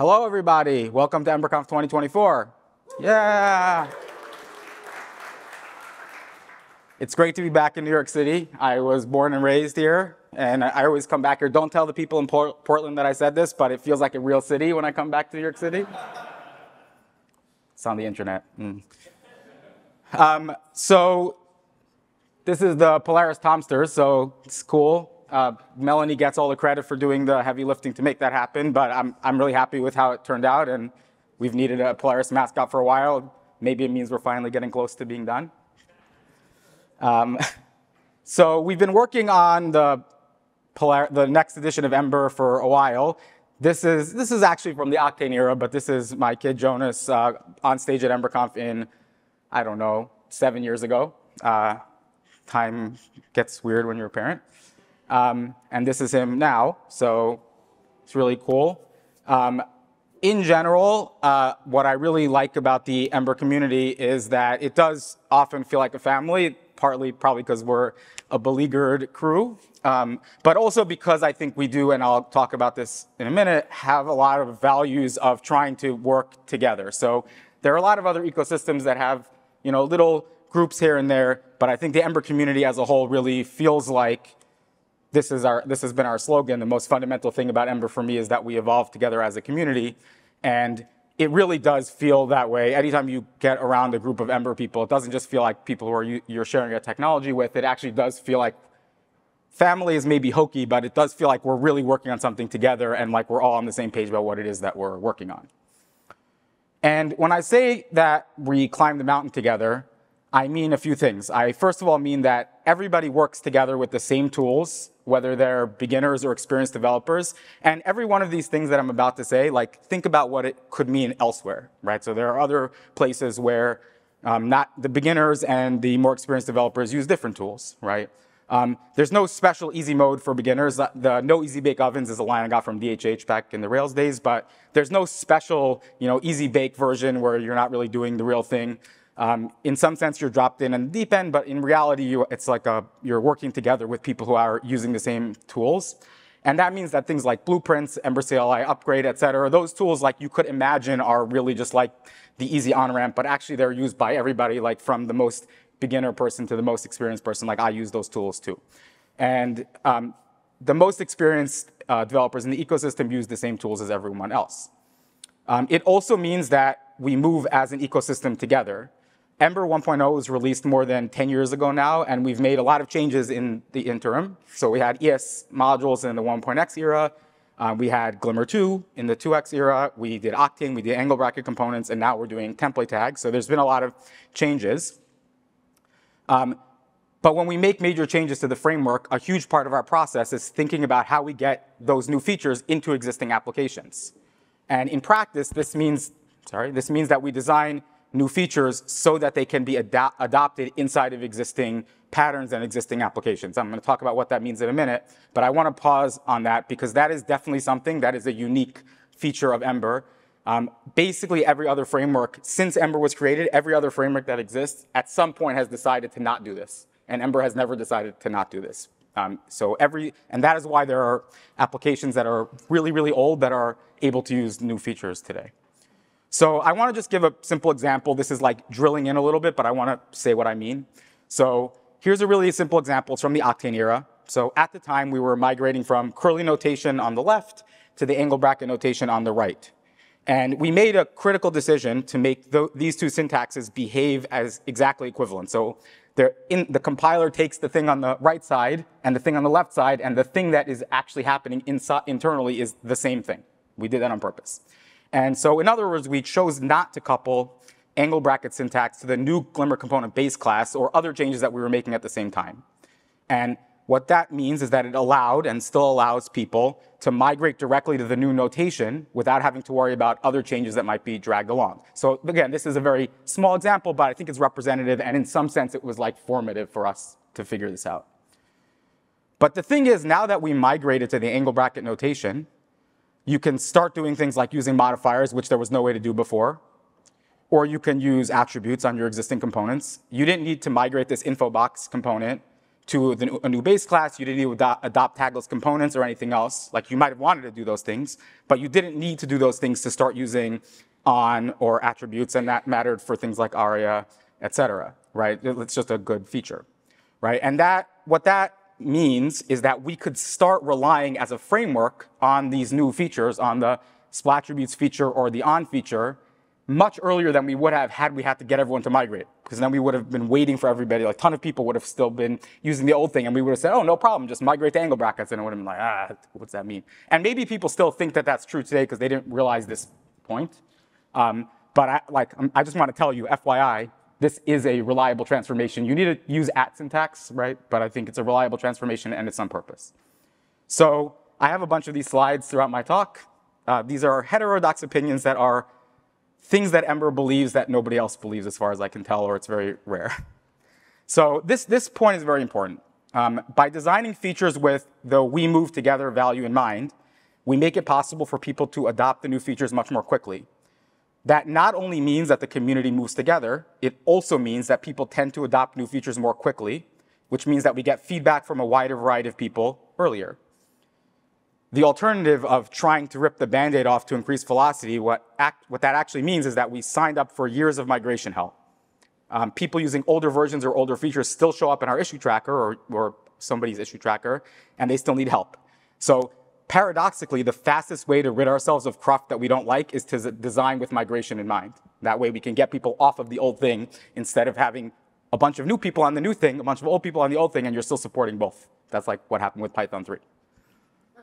Hello, everybody. Welcome to EmberConf 2024. Yeah. It's great to be back in New York City. I was born and raised here, and I always come back here. Don't tell the people in Port- Portland that I said this, but it feels like a real city when I come back to New York City. It's on the internet. Mm. Um, so this is the Polaris Tomster, so it's cool. Uh, Melanie gets all the credit for doing the heavy lifting to make that happen, but I'm, I'm really happy with how it turned out, and we've needed a Polaris mascot for a while. Maybe it means we're finally getting close to being done. Um, so we've been working on the, Polar- the next edition of Ember for a while. This is, this is actually from the Octane era, but this is my kid Jonas uh, on stage at EmberConf in, I don't know, seven years ago. Uh, time gets weird when you're a parent. Um, and this is him now, so it's really cool. Um, in general, uh, what I really like about the Ember community is that it does often feel like a family, partly probably because we're a beleaguered crew, um, but also because I think we do, and I'll talk about this in a minute, have a lot of values of trying to work together. So there are a lot of other ecosystems that have, you know, little groups here and there, but I think the Ember community as a whole really feels like this is our this has been our slogan. The most fundamental thing about Ember for me is that we evolve together as a community, and it really does feel that way. Anytime you get around a group of Ember people, it doesn't just feel like people who are you're sharing a technology with. It actually does feel like family is maybe hokey, but it does feel like we're really working on something together and like we're all on the same page about what it is that we're working on. And when I say that we climb the mountain together, I mean a few things. I first of all mean that everybody works together with the same tools, whether they're beginners or experienced developers. And every one of these things that I'm about to say, like think about what it could mean elsewhere, right? So there are other places where um, not the beginners and the more experienced developers use different tools, right? Um, there's no special easy mode for beginners. The no easy bake ovens is a line I got from DHH back in the Rails days, but there's no special, you know, easy bake version where you're not really doing the real thing. Um, in some sense, you're dropped in on the deep end, but in reality, you, it's like a, you're working together with people who are using the same tools. And that means that things like blueprints, Ember CLI upgrade, et cetera, those tools like you could imagine are really just like the easy on-ramp, but actually they're used by everybody, like from the most beginner person to the most experienced person. Like I use those tools too. And um, the most experienced uh, developers in the ecosystem use the same tools as everyone else. Um, it also means that we move as an ecosystem together. Ember 1.0 was released more than 10 years ago now, and we've made a lot of changes in the interim. So we had ES modules in the 1.x era. Uh, we had Glimmer 2 in the 2x era. We did Octane, we did angle bracket components, and now we're doing template tags. So there's been a lot of changes. Um, but when we make major changes to the framework, a huge part of our process is thinking about how we get those new features into existing applications. And in practice, this means, sorry, this means that we design new features so that they can be ad adopted inside of existing patterns and existing applications. I'm going to talk about what that means in a minute, but I want to pause on that because that is definitely something that is a unique feature of Ember. Um, basically, every other framework, since Ember was created, every other framework that exists at some point has decided to not do this. And Ember has never decided to not do this. Um, so every, and that is why there are applications that are really, really old that are able to use new features today. So I want to just give a simple example. This is like drilling in a little bit, but I want to say what I mean. So here's a really simple example. It's from the Octane era. So at the time, we were migrating from curly notation on the left to the angle bracket notation on the right. And we made a critical decision to make th these two syntaxes behave as exactly equivalent. So in, the compiler takes the thing on the right side and the thing on the left side, and the thing that is actually happening internally is the same thing. We did that on purpose. And so in other words, we chose not to couple angle bracket syntax to the new Glimmer component base class or other changes that we were making at the same time. And what that means is that it allowed and still allows people to migrate directly to the new notation without having to worry about other changes that might be dragged along. So again, this is a very small example, but I think it's representative and in some sense it was like formative for us to figure this out. But the thing is, now that we migrated to the angle bracket notation, you can start doing things like using modifiers, which there was no way to do before, or you can use attributes on your existing components. You didn't need to migrate this info box component to the, a new base class. You didn't need to adopt, adopt tagless components or anything else. Like you might have wanted to do those things, but you didn't need to do those things to start using on or attributes, and that mattered for things like ARIA, et cetera, right? It's just a good feature, right? And that, what that means is that we could start relying as a framework on these new features, on the splattributes feature or the on feature, much earlier than we would have had we had to get everyone to migrate. Because then we would have been waiting for everybody. Like a ton of people would have still been using the old thing, and we would have said, "Oh, no problem, just migrate to angle brackets." And it would have been like, "Ah, what's that mean?" And maybe people still think that that's true today because they didn't realize this point. Um, but I, like, um, I just want to tell you, FYI, this is a reliable transformation. You need to use at syntax, right? But I think it's a reliable transformation and it's on purpose. So I have a bunch of these slides throughout my talk. Uh, these are heterodox opinions that are things that Ember believes that nobody else believes, as far as I can tell, or it's very rare. So this, this point is very important. Um, by designing features with the we move together value in mind, we make it possible for people to adopt the new features much more quickly. That not only means that the community moves together, it also means that people tend to adopt new features more quickly, which means that we get feedback from a wider variety of people earlier. The alternative of trying to rip the band-aid off to increase velocity, what, act, what that actually means is that we signed up for years of migration help. Um, people using older versions or older features still show up in our issue tracker or, or somebody's issue tracker, and they still need help. So paradoxically, the fastest way to rid ourselves of cruft that we don't like is to design with migration in mind. That way we can get people off of the old thing instead of having a bunch of new people on the new thing, a bunch of old people on the old thing, and you're still supporting both. That's like what happened with Python 3.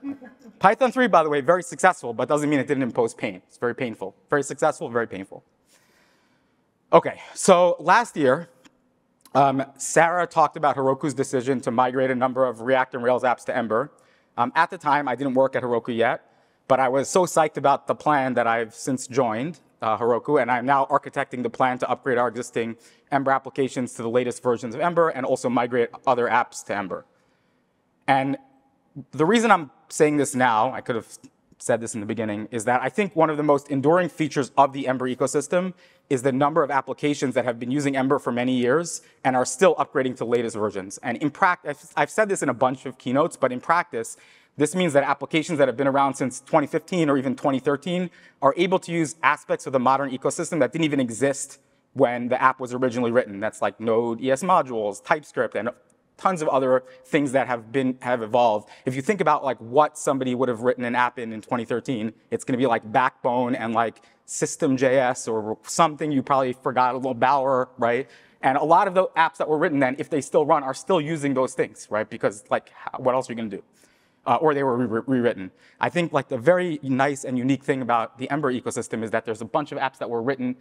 Python 3, by the way, very successful, but doesn't mean it didn't impose pain. It's very painful. Very successful, very painful. Okay, so last year, um, Sarah talked about Heroku's decision to migrate a number of React and Rails apps to Ember. Um, at the time, I didn't work at Heroku yet, but I was so psyched about the plan that I've since joined uh, Heroku, and I'm now architecting the plan to upgrade our existing Ember applications to the latest versions of Ember and also migrate other apps to Ember. And the reason I'm saying this now, I could have said this in the beginning, is that I think one of the most enduring features of the Ember ecosystem is the number of applications that have been using Ember for many years and are still upgrading to latest versions. And in practice, I've said this in a bunch of keynotes, but in practice, this means that applications that have been around since 2015 or even 2013 are able to use aspects of the modern ecosystem that didn't even exist when the app was originally written. That's like Node ES modules, TypeScript, and tons of other things that have been have evolved. If you think about like what somebody would have written an app in in 2013, it's going to be like Backbone and like System.js or something you probably forgot a little Bower, right? And a lot of the apps that were written then, if they still run, are still using those things, right? Because like, what else are you going to do? Uh, or they were re rewritten. I think like the very nice and unique thing about the Ember ecosystem is that there's a bunch of apps that were written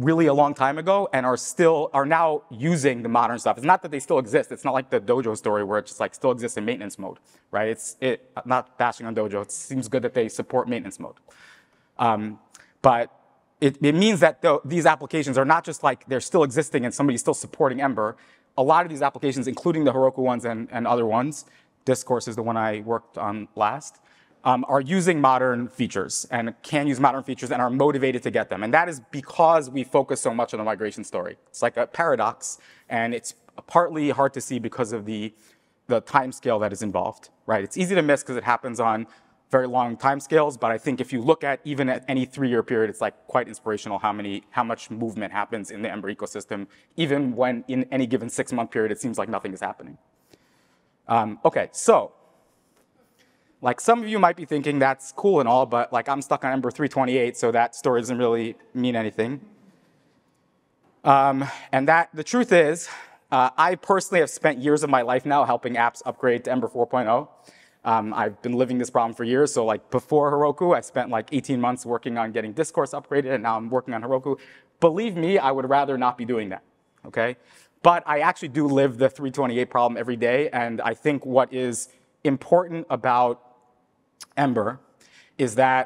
really a long time ago and are still are now using the modern stuff. It's not that they still exist. It's not like the Dojo story where it just like still exists in maintenance mode, right? It's it not bashing on Dojo. It seems good that they support maintenance mode, um, but it, it, means that the, these applications are not just like they're still existing and somebody's still supporting Ember. A lot of these applications, including the Heroku ones and, and other ones, Discourse is the one I worked on last um, are using modern features and can use modern features and are motivated to get them. And that is because we focus so much on the migration story. It's like a paradox, and it's partly hard to see because of the, the time scale that is involved, right? It's easy to miss because it happens on very long time scales, but I think if you look at even at any three-year period, it's like quite inspirational how many, how much movement happens in the Ember ecosystem, even when in any given six-month period, it seems like nothing is happening. Um, okay, so like some of you might be thinking that's cool and all, but like I'm stuck on Ember 328, so that story doesn't really mean anything. Um, and that the truth is, uh, I personally have spent years of my life now helping apps upgrade to Ember 4.0. Um, I've been living this problem for years. So like before Heroku, I spent like 18 months working on getting Discourse upgraded, and now I'm working on Heroku. Believe me, I would rather not be doing that. Okay, but I actually do live the 328 problem every day, and I think what is important about Ember is that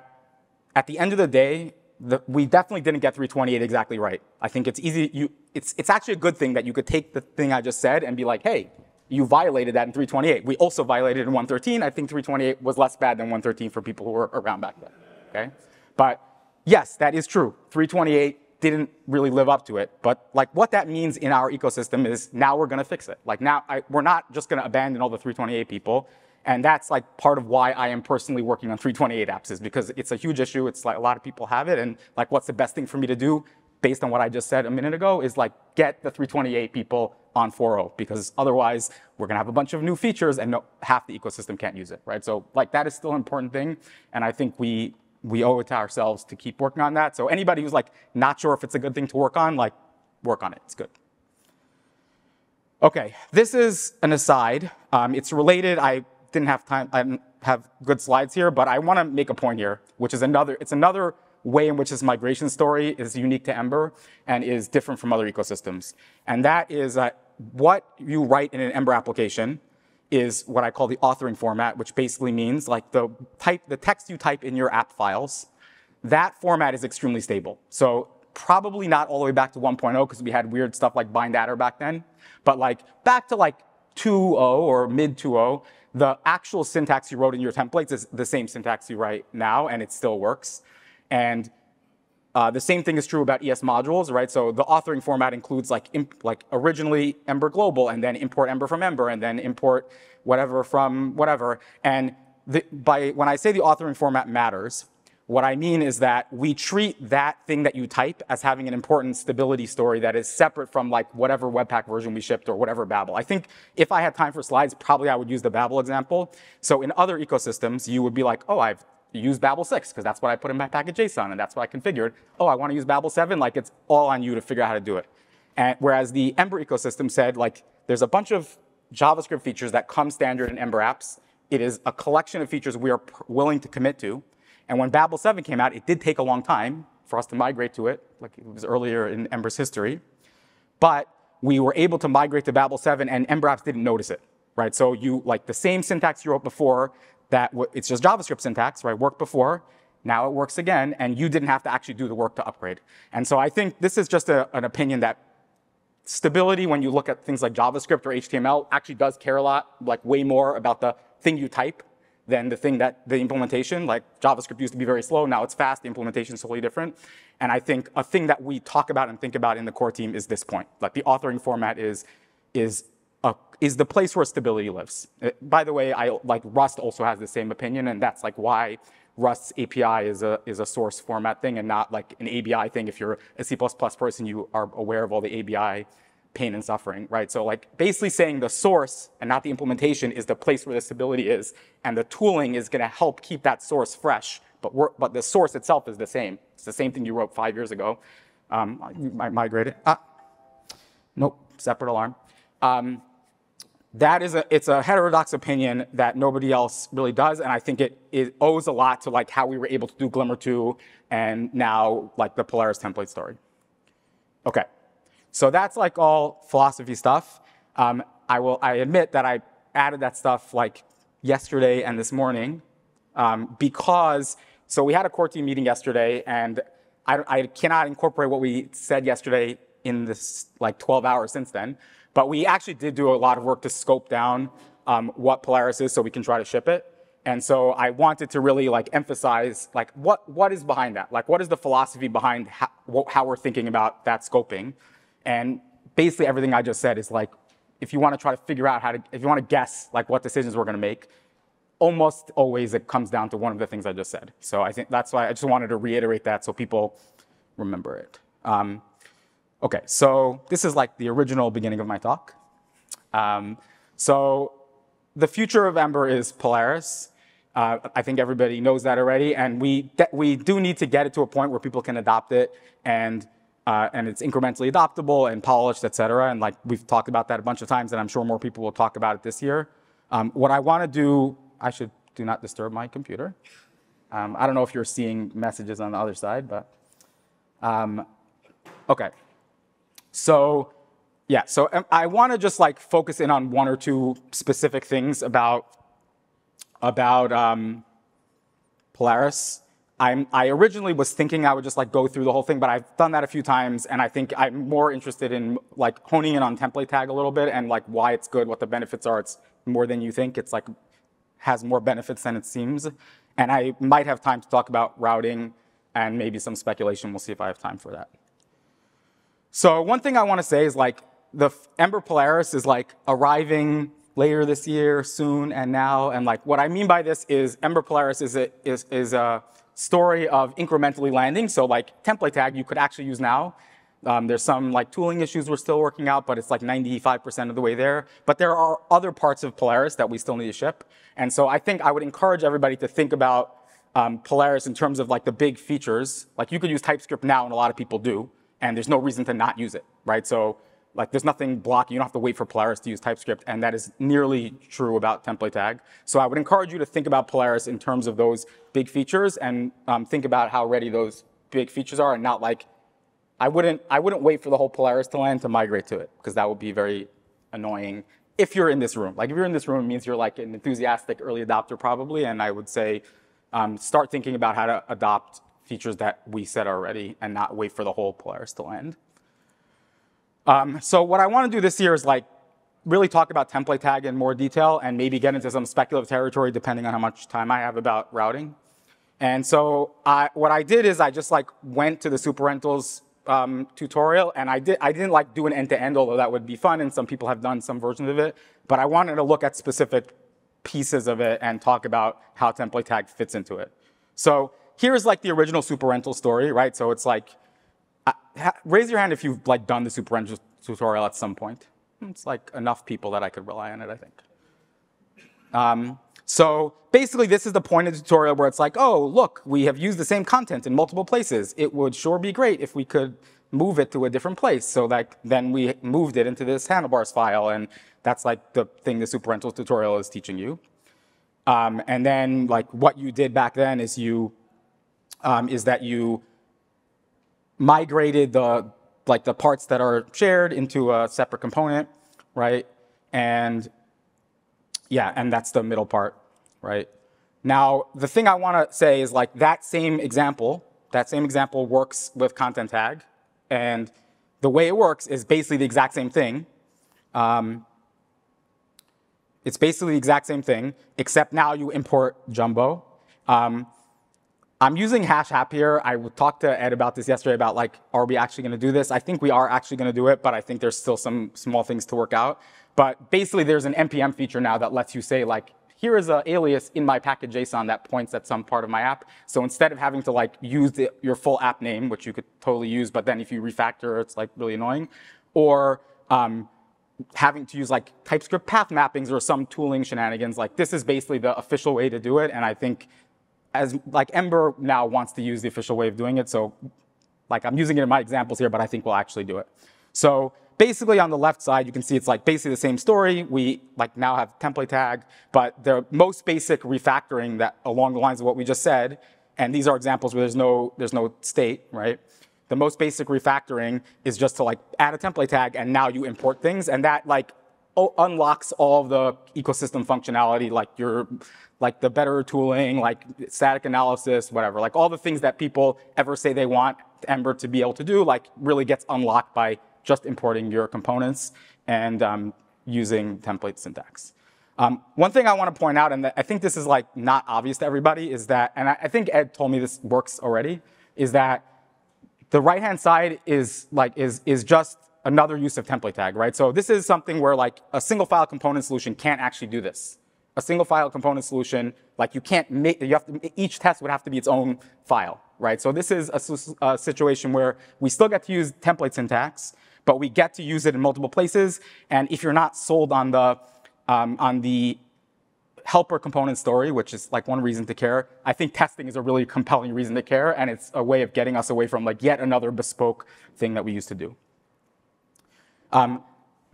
at the end of the day, the, we definitely didn't get 328 exactly right. I think it's easy. You, it's, it's actually a good thing that you could take the thing I just said and be like, hey, you violated that in 328. We also violated in 113. I think 328 was less bad than 113 for people who were around back then. Okay, but yes, that is true. 328 didn't really live up to it. But like what that means in our ecosystem is now we're gonna fix it. Like now I, we're not just gonna abandon all the 328 people. And that's like part of why I am personally working on 328 apps is because it's a huge issue. It's like a lot of people have it. And like what's the best thing for me to do based on what I just said a minute ago is like get the 328 people on 4.0 because otherwise we're gonna have a bunch of new features and no, half the ecosystem can't use it, right? So like that is still an important thing. And I think we we owe it to ourselves to keep working on that. So anybody who's like not sure if it's a good thing to work on, like work on it. It's good. Okay, this is an aside. Um, it's related. I didn't have time. I didn't have good slides here, but I want to make a point here, which is another. It's another way in which this migration story is unique to Ember and is different from other ecosystems. And that is that what you write in an Ember application is what I call the authoring format, which basically means like the type, the text you type in your app files, that format is extremely stable. So probably not all the way back to 1.0 because we had weird stuff like bind-attr back then, but like back to like 2.0 or mid 2.0, the actual syntax you wrote in your templates is the same syntax you write now and it still works. And uh, the same thing is true about ES modules, right? So the authoring format includes like, like originally Ember Global and then import Ember from Ember and then import whatever from whatever. And the, by, when I say the authoring format matters, what I mean is that we treat that thing that you type as having an important stability story that is separate from like whatever Webpack version we shipped or whatever Babel. I think if I had time for slides, probably I would use the Babel example. So in other ecosystems, you would be like, oh, I've used Babel 6 because that's what I put in my package JSON and that's what I configured. Oh, I want to use Babel 7. Like it's all on you to figure out how to do it. And whereas the Ember ecosystem said like there's a bunch of JavaScript features that come standard in Ember apps. It is a collection of features we are willing to commit to. And when Babel 7 came out, it did take a long time for us to migrate to it, like it was earlier in Ember's history. But we were able to migrate to Babel 7 and Ember apps didn't notice it, right? So you, like the same syntax you wrote before, that it's just JavaScript syntax, right? Worked before, now it works again, and you didn't have to actually do the work to upgrade. And so I think this is just a, an opinion that stability, when you look at things like JavaScript or HTML, actually does care a lot, like way more about the thing you type than the thing that the implementation. Like JavaScript used to be very slow, now it's fast. The implementation is totally different. And I think a thing that we talk about and think about in the core team is this point. Like the authoring format is is a, is the place where stability lives. Uh, by the way, I like Rust also has the same opinion, and that's like why Rust's API is a is a source format thing and not like an ABI thing. If you're a C++ person, you are aware of all the ABI pain and suffering, right? So like basically saying the source and not the implementation is the place where the stability is, and the tooling is going to help keep that source fresh. But work, but the source itself is the same. It's the same thing you wrote five years ago. Um, migrate it. Ah, nope, separate alarm. Um, that is a, it's a heterodox opinion that nobody else really does, and I think it, it owes a lot to like how we were able to do Glimmer 2 and now like the Polaris template story. Okay, so that's like all philosophy stuff. Um, I will, I admit that I added that stuff like yesterday and this morning um, because, so we had a core team meeting yesterday and I, I cannot incorporate what we said yesterday in this like 12 hours since then. But we actually did do a lot of work to scope down um, what Polaris is so we can try to ship it. And so I wanted to really like emphasize like what, what is behind that? Like what is the philosophy behind how, how we're thinking about that scoping? And basically everything I just said is like, if you want to try to figure out how to, if you want to guess like what decisions we're going to make, almost always it comes down to one of the things I just said. So I think that's why I just wanted to reiterate that so people remember it. Um, Okay, so this is like the original beginning of my talk. Um, so the future of Ember is Polaris. Uh, I think everybody knows that already, and we we do need to get it to a point where people can adopt it and uh, and it's incrementally adoptable and polished, et cetera. And like we've talked about that a bunch of times, and I'm sure more people will talk about it this year. Um, what I want to do, I should do not disturb my computer. Um, I don't know if you're seeing messages on the other side, but um, okay. So yeah, so um, I want to just like focus in on one or two specific things about about um, Polaris. I'm, I originally was thinking I would just like go through the whole thing, but I've done that a few times, and I think I'm more interested in like honing in on template tag a little bit and like why it's good, what the benefits are. It's more than you think. It's like has more benefits than it seems, and I might have time to talk about routing and maybe some speculation. We'll see if I have time for that. So one thing I want to say is like the Ember Polaris is like arriving later this year, soon, and now. And like what I mean by this is Ember Polaris is a, is, is a story of incrementally landing. So like template tag you could actually use now. Um, there's some like tooling issues we're still working out, but it's like 95% of the way there. But there are other parts of Polaris that we still need to ship. And so I think I would encourage everybody to think about um, Polaris in terms of like the big features. Like you could use TypeScript now, and a lot of people do, and there's no reason to not use it, right? So like there's nothing blocking, you don't have to wait for Polaris to use TypeScript, and that is nearly true about template tag. So I would encourage you to think about Polaris in terms of those big features and um, think about how ready those big features are and not like, I wouldn't, I wouldn't wait for the whole Polaris to land to migrate to it, because that would be very annoying if you're in this room. Like if you're in this room, it means you're like an enthusiastic early adopter probably, and I would say um, start thinking about how to adopt features that we said already and not wait for the whole Polaris to land. Um, so what I want to do this year is like really talk about template tag in more detail and maybe get into some speculative territory depending on how much time I have about routing. And so I, what I did is I just like went to the SuperRentals um, tutorial and I, did, I didn't like do an end-to-end, -end, although that would be fun and some people have done some versions of it. But I wanted to look at specific pieces of it and talk about how template tag fits into it. So here's like the original SuperRental story, right? So it's like raise your hand if you've like done the SuperRental tutorial at some point. It's like enough people that I could rely on it, I think. Um, so basically, this is the point of the tutorial where it's like, oh, look, we have used the same content in multiple places. It would sure be great if we could move it to a different place. So like then we moved it into this handlebars file, and that's like the thing the SuperRental tutorial is teaching you. Um, and then like what you did back then is you um, is that you migrated the like the parts that are shared into a separate component, right? And yeah, and that's the middle part, right? Now, the thing I want to say is like that same example, that same example works with content tag. And the way it works is basically the exact same thing. Um, it's basically the exact same thing, except now you import Jumbo. Um, I'm using HashApp here. I talked to Ed about this yesterday about like, are we actually going to do this? I think we are actually going to do it, but I think there's still some small things to work out. But basically, there's an NPM feature now that lets you say like, here is an alias in my package JSON that points at some part of my app. So instead of having to like use the, your full app name, which you could totally use, but then if you refactor, it's like really annoying, or um, having to use like TypeScript path mappings or some tooling shenanigans, like this is basically the official way to do it. And I think as like Ember now wants to use the official way of doing it. So like I'm using it in my examples here, but I think we'll actually do it. So basically on the left side, you can see it's like basically the same story. We like now have template tag, but the most basic refactoring that along the lines of what we just said, and these are examples where there's no, there's no state, right? The most basic refactoring is just to like add a template tag and now you import things and that like unlocks all the ecosystem functionality like your like the better tooling, like static analysis, whatever, like all the things that people ever say they want Ember to be able to do, like really gets unlocked by just importing your components and um, using template syntax. Um, one thing I want to point out, and I think this is like not obvious to everybody, is that, and I, I think Ed told me this works already, is that the right-hand side is like is is just another use of template tag, right? So this is something where like a single file component solution can't actually do this a single file component solution, like you can't make, you have to, each test would have to be its own file, right? So this is a, a, situation where we still get to use template syntax, but we get to use it in multiple places. And if you're not sold on the, um, on the helper component story, which is like one reason to care, I think testing is a really compelling reason to care. And it's a way of getting us away from like yet another bespoke thing that we used to do. Um,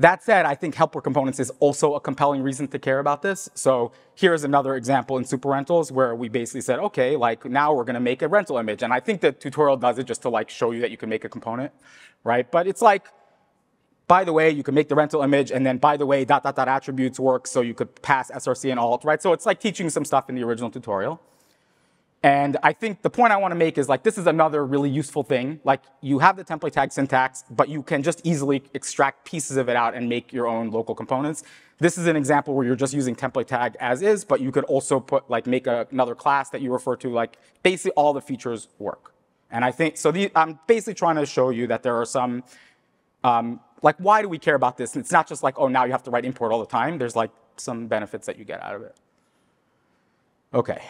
that said, I think helper components is also a compelling reason to care about this. So here's another example in super rentals where we basically said, okay, like now we're gonna make a rental image. And I think the tutorial does it just to like show you that you can make a component, right? But it's like, by the way, you can make the rental image, and then by the way, dot, dot, dot attributes work, so you could pass SRC and alt, right? So it's like teaching some stuff in the original tutorial. And I think the point I want to make is like this is another really useful thing. Like you have the template tag syntax, but you can just easily extract pieces of it out and make your own local components. This is an example where you're just using template tag as is, but you could also put like make a, another class that you refer to. Like basically all the features work. And I think so. The, I'm basically trying to show you that there are some Um, like, why do we care about this? And it's not just like, oh, now you have to write import all the time. There's like some benefits that you get out of it. Okay.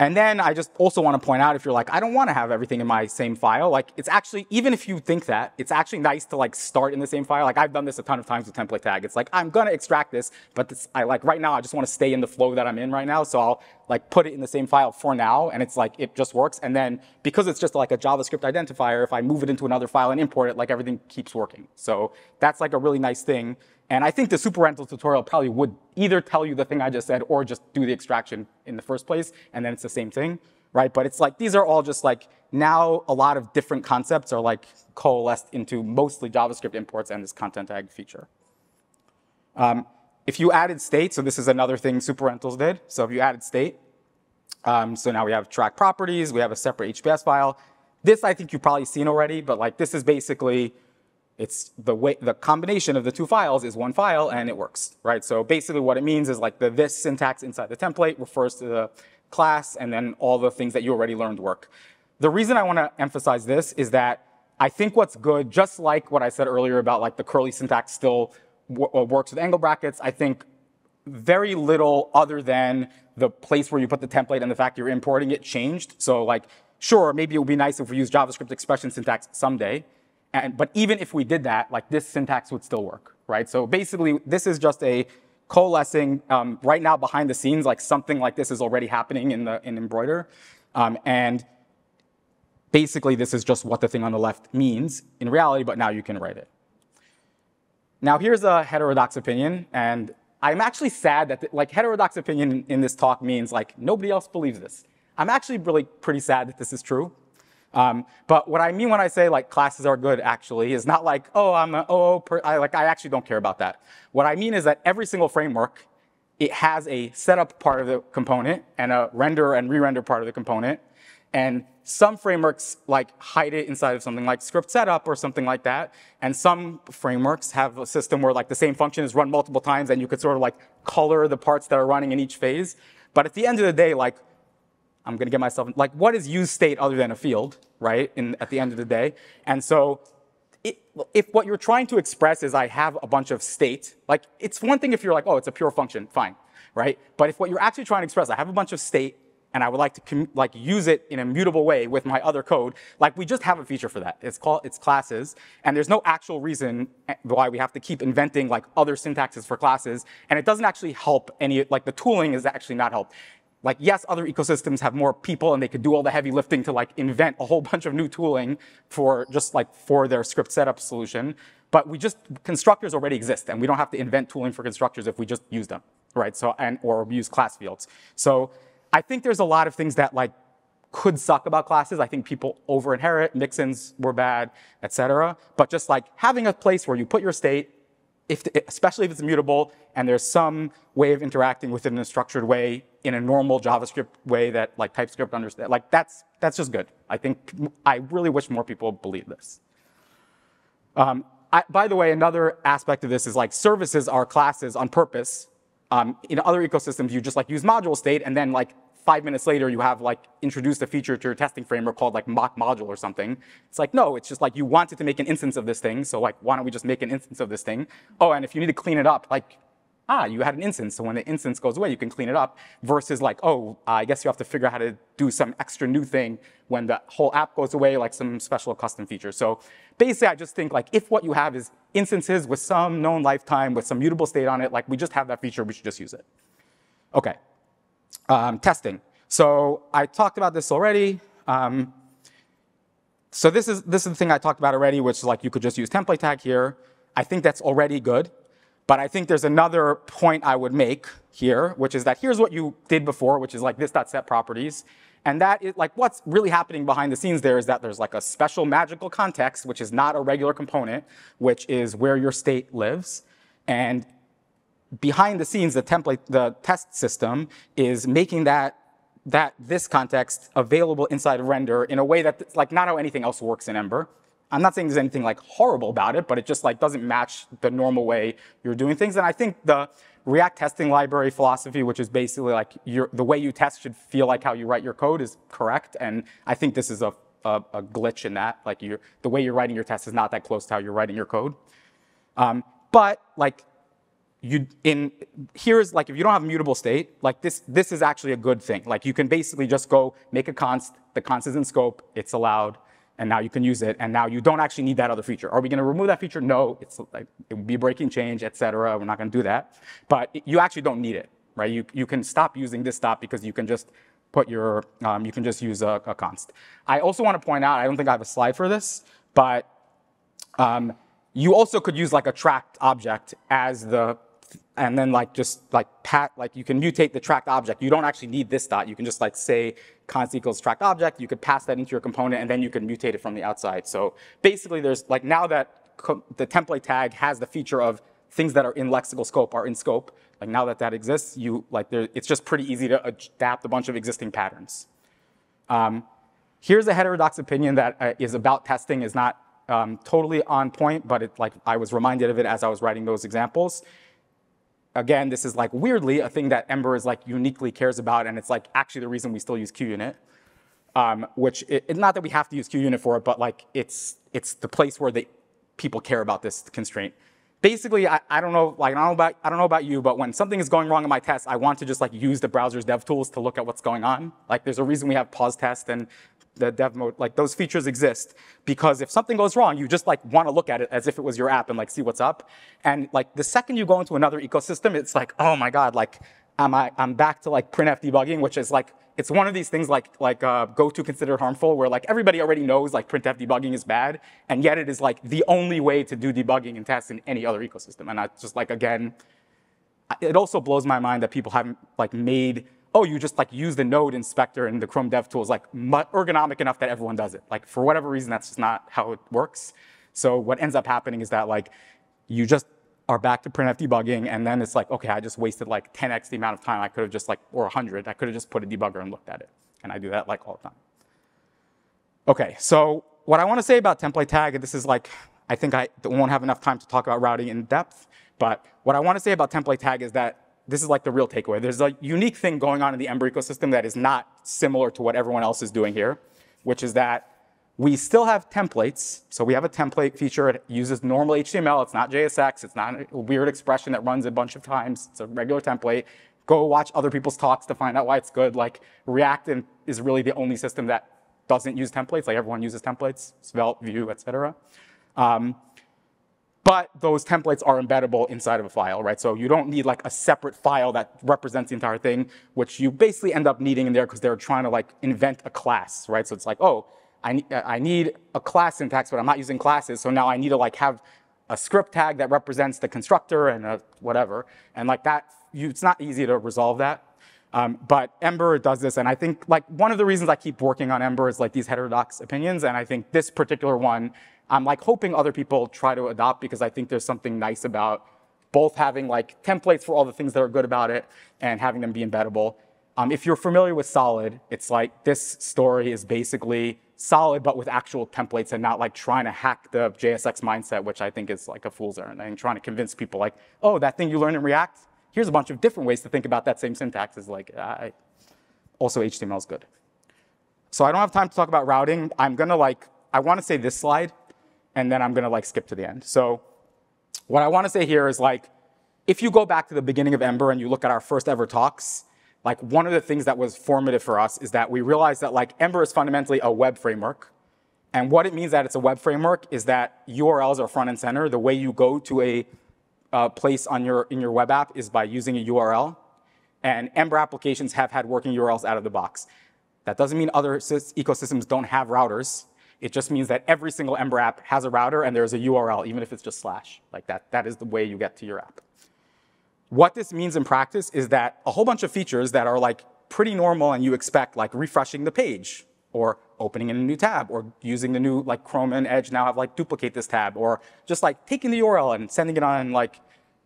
And then I just also want to point out if you're like, I don't want to have everything in my same file, like it's actually, even if you think that, it's actually nice to like start in the same file. Like I've done this a ton of times with template tag. It's like, I'm going to extract this, but this, I like right now, I just want to stay in the flow that I'm in right now. So I'll like put it in the same file for now. And it's like, it just works. And then because it's just like a JavaScript identifier, if I move it into another file and import it, like everything keeps working. So that's like a really nice thing. And I think the super rental tutorial probably would either tell you the thing I just said or just do the extraction in the first place, and then it's the same thing, right? But it's like, these are all just like, now a lot of different concepts are like coalesced into mostly JavaScript imports and this content tag feature. Um, if you added state, so this is another thing super rentals did. So if you added state, um, so now we have track properties, we have a separate HBS file. This I think you've probably seen already, but like this is basically it's the way the combination of the two files is one file and it works, right? So basically what it means is like the this syntax inside the template refers to the class and then all the things that you already learned work. The reason I want to emphasize this is that I think what's good, just like what I said earlier about like the curly syntax still works with angle brackets, I think very little other than the place where you put the template and the fact you're importing it changed. So like, sure, maybe it would be nice if we use JavaScript expression syntax someday, and, but even if we did that, like this syntax would still work, right? So basically, this is just a coalescing um, right now behind the scenes, like something like this is already happening in the in Embroider, um, and basically this is just what the thing on the left means in reality, but now you can write it. Now here's a heterodox opinion, and I'm actually sad that like heterodox opinion in this talk means like nobody else believes this. I'm actually really pretty sad that this is true. Um, but what I mean when I say like classes are good actually is not like, oh, I'm a, oh, per, I, like I actually don't care about that. What I mean is that every single framework, it has a setup part of the component and a render and re-render part of the component. And some frameworks like hide it inside of something like script setup or something like that. And some frameworks have a system where like the same function is run multiple times and you could sort of like color the parts that are running in each phase. But at the end of the day, like I'm going to get myself, like what is use state other than a field, right, in, at the end of the day? And so it, if what you're trying to express is I have a bunch of state, like it's one thing if you're like, oh, it's a pure function, fine, right? But if what you're actually trying to express, I have a bunch of state and I would like to like use it in a mutable way with my other code, like we just have a feature for that. It's called it's classes, and there's no actual reason eh, why we have to keep inventing like other syntaxes for classes, and it doesn't actually help any like the tooling is actually not helped. like yes, other ecosystems have more people and they could do all the heavy lifting to like invent a whole bunch of new tooling for just like for their script setup solution. But we just, constructors already exist and we don't have to invent tooling for constructors if we just use them, right? So, and, or use class fields. So I think there's a lot of things that like could suck about classes. I think people over inherit, mixins were bad, etc. But just like having a place where you put your state, if, especially if it's immutable and there's some way of interacting with it in a structured way in a normal JavaScript way that like TypeScript understands, like that's, that's just good. I think, I really wish more people believe this. Um, I, by the way, another aspect of this is like services are classes on purpose. Um, in other ecosystems, you just like use module state and then like five minutes later you have like introduced a feature to your testing framework called like mock module or something. It's like, no, it's just like you wanted to make an instance of this thing. So like, why don't we just make an instance of this thing? Oh, and if you need to clean it up, like, ah, you had an instance. So when the instance goes away, you can clean it up versus like, oh, I guess you have to figure out how to do some extra new thing when the whole app goes away, like some special custom feature. So basically, I just think like if what you have is instances with some known lifetime, with some mutable state on it, like we just have that feature, we should just use it. Okay. Um, testing. So I talked about this already. Um, so this is, this is the thing I talked about already, which is like you could just use template tag here. I think that's already good. But I think there's another point I would make here, which is that here's what you did before, which is like this.set properties. And that is like what's really happening behind the scenes there is that there's like a special magical context, which is not a regular component, which is where your state lives. And behind the scenes, the template, the test system is making that that this context available inside of render in a way that's like not how anything else works in Ember. I'm not saying there's anything like horrible about it, but it just like doesn't match the normal way you're doing things. And I think the React testing library philosophy, which is basically like the way you test should feel like how you write your code is correct. And I think this is a a, a glitch in that. Like you're, the way you're writing your test is not that close to how you're writing your code. Um, but like you in here's like if you don't have mutable state, like this this is actually a good thing. Like you can basically just go make a const, the const is in scope, it's allowed, and now you can use it, and now you don't actually need that other feature. Are we gonna remove that feature? No, it's like it would be breaking change, etc. We're not gonna do that. But you actually don't need it, right? You you can stop using this stop because you can just put your um, you can just use a, a, const. I also want to point out, I don't think I have a slide for this, but um, you also could use like a tracked object as the and then like just like pat, like you can mutate the tracked object. You don't actually need this dot. You can just like say const equals tracked object. You could pass that into your component and then you can mutate it from the outside. So basically there's like now that the template tag has the feature of things that are in lexical scope are in scope. Like now that that exists, you like there, it's just pretty easy to adapt a bunch of existing patterns. Um, here's a heterodox opinion that uh, is about testing is not um, totally on point, but it, like I was reminded of it as I was writing those examples again, this is like weirdly a thing that Ember is like uniquely cares about, and it's like actually the reason we still use QUnit. Um, which it, not that we have to use QUnit for it, but like it's it's the place where the people care about this constraint. Basically, I, I don't know, like I don't know about I don't know about you, but when something is going wrong in my test, I want to just like use the browser's dev tools to look at what's going on. Like there's a reason we have pause test and the dev mode, like those features exist because if something goes wrong, you just like want to look at it as if it was your app and like see what's up. And like the second you go into another ecosystem, it's like, oh my God, like am I, I'm back to like printf debugging, which is like, it's one of these things like, like uh, go to considered harmful where like everybody already knows like printf debugging is bad. And yet it is like the only way to do debugging and tests in any other ecosystem. And I just like, again, it also blows my mind that people haven't like made oh, you just like use the node inspector and the Chrome Dev Tools, like ergonomic enough that everyone does it. Like for whatever reason, that's just not how it works. So what ends up happening is that like you just are back to printf debugging, and then it's like, okay, I just wasted like 10x the amount of time I could have just like, or 100, I could have just put a debugger and looked at it. And I do that like all the time. Okay, so what I want to say about template tag, this is like, I think I won't have enough time to talk about routing in depth, but what I want to say about template tag is that this is like the real takeaway. There's a unique thing going on in the Ember ecosystem that is not similar to what everyone else is doing here, which is that we still have templates. So we have a template feature. It uses normal HTML. It's not JSX. It's not a weird expression that runs a bunch of times. It's a regular template. Go watch other people's talks to find out why it's good. Like React is really the only system that doesn't use templates. Like everyone uses templates, Svelte, Vue, etc. Um, but those templates are embeddable inside of a file, right? So you don't need like a separate file that represents the entire thing, which you basically end up needing in there because they're trying to like invent a class, right? So it's like, oh, I, I need a class syntax, but I'm not using classes, so now I need to like have a script tag that represents the constructor and a whatever. And like that, you, it's not easy to resolve that. Um, but Ember does this, and I think like one of the reasons I keep working on Ember is like these heterodox opinions, and I think this particular one I'm like hoping other people try to adopt because I think there's something nice about both having like templates for all the things that are good about it and having them be embeddable. Um, if you're familiar with Solid, it's like this story is basically Solid but with actual templates and not like trying to hack the JSX mindset, which I think is like a fool's errand and trying to convince people like, oh, that thing you learned in React, here's a bunch of different ways to think about that same syntax is like, I, also HTML is good. So I don't have time to talk about routing. I'm gonna like, I wanna say this slide and then I'm gonna like skip to the end. So what I wanna say here is like, if you go back to the beginning of Ember and you look at our first ever talks, like one of the things that was formative for us is that we realized that like Ember is fundamentally a web framework. And what it means that it's a web framework is that URLs are front and center. The way you go to a uh, place on your, in your web app is by using a URL. And Ember applications have had working URLs out of the box. That doesn't mean other ecosystems don't have routers. It just means that every single Ember app has a router and there's a URL, even if it's just slash. Like that, that is the way you get to your app. What this means in practice is that a whole bunch of features that are like pretty normal and you expect, like refreshing the page, or opening in a new tab, or using the new like Chrome and Edge now have like duplicate this tab, or just like taking the URL and sending it on like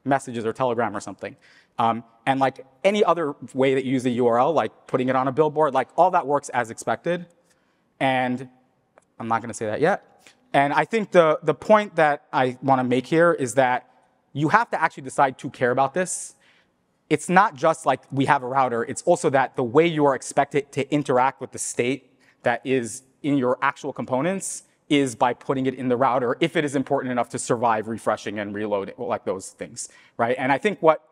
messages or Telegram or something. Um, and like any other way that you use the URL, like putting it on a billboard, like all that works as expected. And I'm not going to say that yet. And I think the, the point that I want to make here is that you have to actually decide to care about this. It's not just like we have a router, it's also that the way you are expected to interact with the state that is in your actual components is by putting it in the router if it is important enough to survive refreshing and reloading, like those things, right? And I think what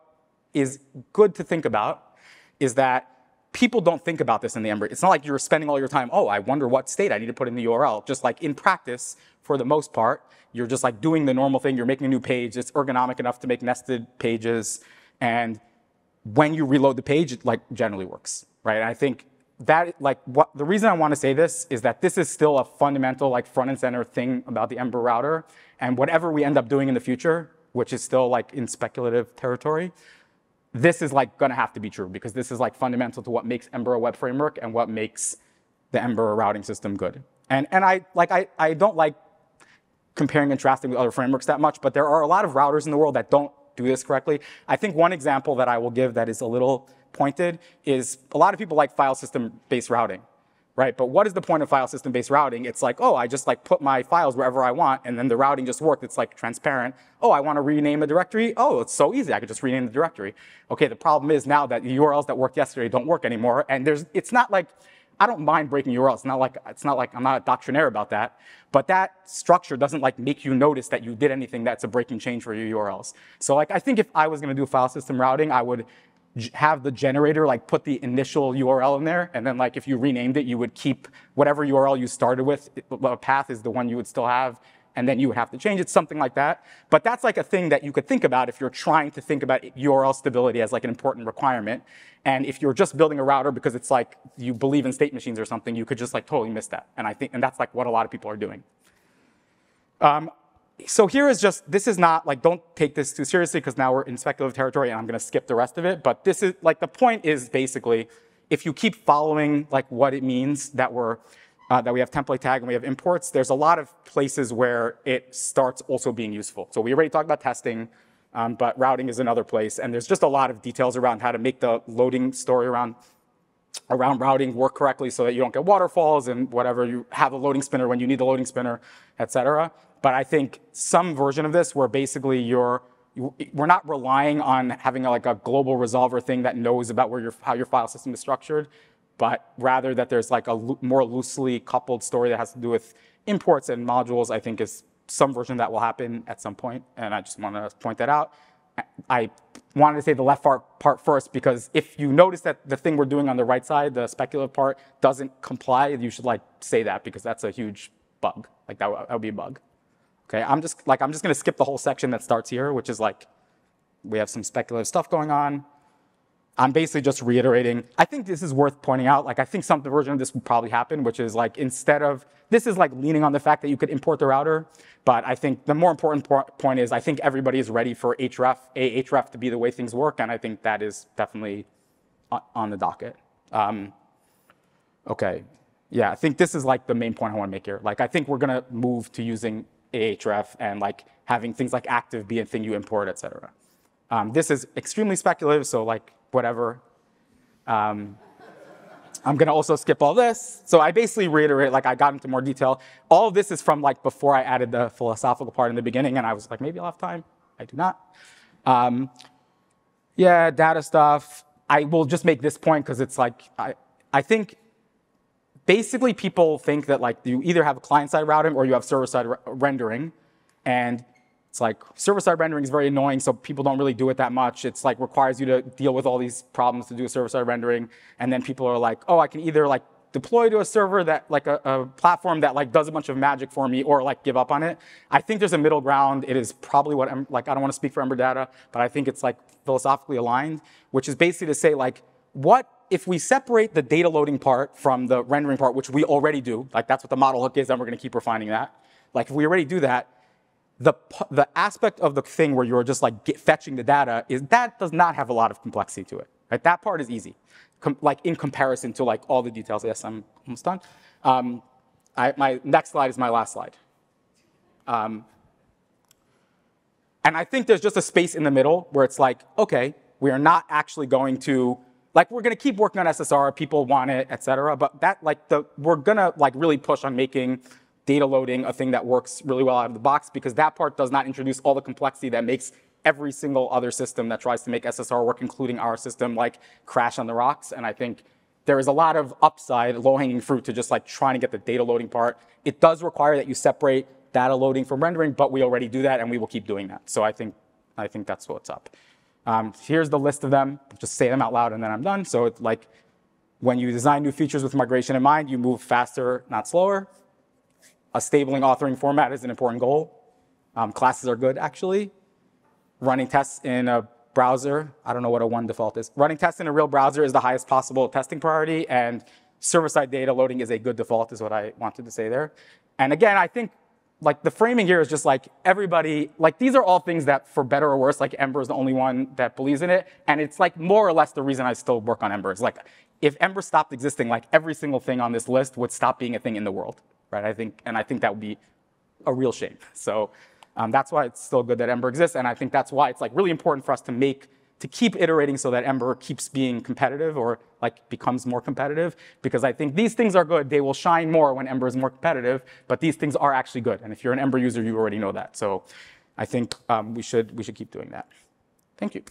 is good to think about is that people don't think about this in the Ember. It's not like you're spending all your time, oh, I wonder what state I need to put in the URL. Just like in practice, for the most part, you're just like doing the normal thing. You're making a new page. It's ergonomic enough to make nested pages. And when you reload the page, it like generally works, right? And I think that like what the reason I want to say this is that this is still a fundamental like front and center thing about the Ember router. And whatever we end up doing in the future, which is still like in speculative territory, this is like gonna have to be true because this is like fundamental to what makes Ember a web framework and what makes the Ember routing system good. And, and I, like, I, I don't like comparing and contrasting with other frameworks that much, but there are a lot of routers in the world that don't do this correctly. I think one example that I will give that is a little pointed is a lot of people like file system based routing right? But what is the point of file system-based routing? It's like, oh, I just like put my files wherever I want, and then the routing just worked. It's like transparent. Oh, I want to rename a directory. Oh, it's so easy. I could just rename the directory. Okay, the problem is now that the URLs that worked yesterday don't work anymore, and there's, it's not like, I don't mind breaking URLs. It's not like, it's not like I'm not a doctrinaire about that, but that structure doesn't like make you notice that you did anything that's a breaking change for your URLs. So like, I think if I was going to do file system routing, I would have the generator like put the initial URL in there, and then like if you renamed it, you would keep whatever URL you started with. A path is the one you would still have, and then you would have to change it, something like that. But that's like a thing that you could think about if you're trying to think about URL stability as like an important requirement. And if you're just building a router because it's like you believe in state machines or something, you could just like totally miss that. And I think, and that's like what a lot of people are doing. Um, so here is just, this is not like, don't take this too seriously because now we're in speculative territory and I'm gonna skip the rest of it. But this is, like the point is basically, if you keep following like what it means that we're, uh, that we have template tag and we have imports, there's a lot of places where it starts also being useful. So we already talked about testing, um, but routing is another place. And there's just a lot of details around how to make the loading story around around routing work correctly so that you don't get waterfalls and whatever, you have a loading spinner when you need the loading spinner, et cetera. But I think some version of this where basically you're, we're not relying on having a, like a global resolver thing that knows about where your, how your file system is structured, but rather that there's like a lo more loosely coupled story that has to do with imports and modules, I think is some version that will happen at some point, and I just want to point that out. I wanted to say the left part, first because if you notice that the thing we're doing on the right side, the speculative part, doesn't comply, you should like say that because that's a huge bug. Like that, that would be a bug. Okay, I'm just like I'm just gonna skip the whole section that starts here, which is like we have some speculative stuff going on. I'm basically just reiterating. I think this is worth pointing out. Like I think some version of this would probably happen, which is like instead of this is like leaning on the fact that you could import the router, but I think the more important point is I think everybody is ready for href, a href to be the way things work, and I think that is definitely on the docket. Um, okay, yeah, I think this is like the main point I want to make here. Like I think we're gonna move to using ahref and like having things like active be a thing you import, et cetera. Um, this is extremely speculative, so like whatever. Um, I'm gonna also skip all this. So I basically reiterate, like I got into more detail. All of this is from like before I added the philosophical part in the beginning, and I was like, maybe I'll have time. I do not. Um, yeah, data stuff. I will just make this point because it's like, I, I think basically people think that like you either have client-side routing or you have server-side rendering. And it's like server-side rendering is very annoying, so people don't really do it that much. It's like requires you to deal with all these problems to do a server-side rendering, and then people are like, oh, I can either like deploy to a server that like a, a, platform that like does a bunch of magic for me, or like give up on it. I think there's a middle ground. It is probably what I'm like. I don't want to speak for Ember Data, but I think it's like philosophically aligned, which is basically to say like, what if we separate the data loading part from the rendering part, which we already do, like that's what the model hook is, and we're going to keep refining that. Like if we already do that, the, the aspect of the thing where you're just like get, fetching the data is that does not have a lot of complexity to it. Right? That part is easy, Com like in comparison to like all the details. Yes, I'm almost done. Um, I, my next slide is my last slide. Um, and I think there's just a space in the middle where it's like, okay, we are not actually going to like we're gonna keep working on SSR, people want it, et cetera, but that like the we're gonna like really push on making data loading a thing that works really well out of the box because that part does not introduce all the complexity that makes every single other system that tries to make SSR work, including our system, like crash on the rocks. And I think there is a lot of upside, low-hanging fruit to just like trying to get the data loading part. It does require that you separate data loading from rendering, but we already do that and we will keep doing that. So I think, I think that's what's up. Um, here's the list of them. Just say them out loud and then I'm done. So it's like when you design new features with migration in mind, you move faster, not slower. A stabling authoring format is an important goal. Um, classes are good, actually. Running tests in a browser, I don't know what a one default is. Running tests in a real browser is the highest possible testing priority, and server-side data loading is a good default, is what I wanted to say there. And again, I think like the framing here is just like everybody, like these are all things that for better or worse, like Ember is the only one that believes in it. And it's like more or less the reason I still work on Ember. is like if Ember stopped existing, like every single thing on this list would stop being a thing in the world, right? I think, and I think that would be a real shame. So um, that's why it's still good that Ember exists, and I think that's why it's like really important for us to make to keep iterating so that Ember keeps being competitive or like becomes more competitive because I think these things are good. They will shine more when Ember is more competitive, but these things are actually good. And if you're an Ember user, you already know that. So I think um, we should we should keep doing that. Thank you.